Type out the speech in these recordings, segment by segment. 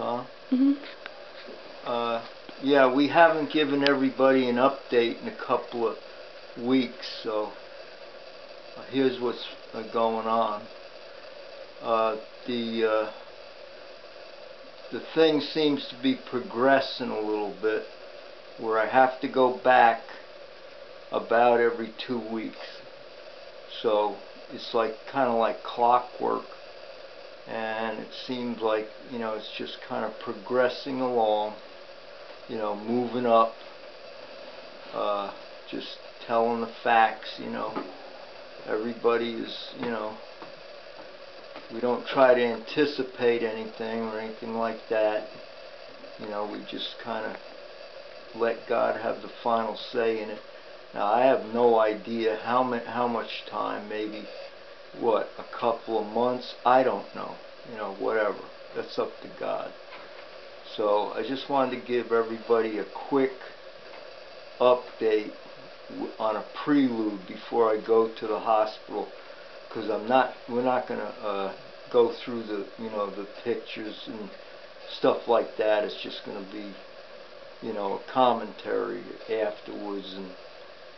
on? hmm Uh, yeah, we haven't given everybody an update in a couple of weeks, so here's what's uh, going on. Uh, the uh, the thing seems to be progressing a little bit, where I have to go back about every two weeks. So it's like kind of like clockwork, and it seems like you know it's just kind of progressing along you know, moving up, uh, just telling the facts, you know. Everybody is, you know, we don't try to anticipate anything or anything like that. You know, we just kind of let God have the final say in it. Now, I have no idea how, how much time, maybe, what, a couple of months? I don't know. You know, whatever. That's up to God. So I just wanted to give everybody a quick update on a prelude before I go to the hospital because I'm not we're not going to uh, go through the you know the pictures and stuff like that it's just going to be you know a commentary afterwards and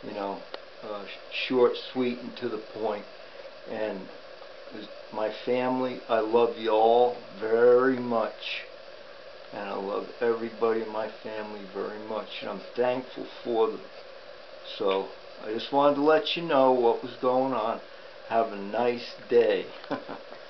you know uh, short sweet and to the point and my family I love you all very much and I love everybody in my family very much, and I'm thankful for them. So I just wanted to let you know what was going on. Have a nice day.